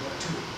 Thank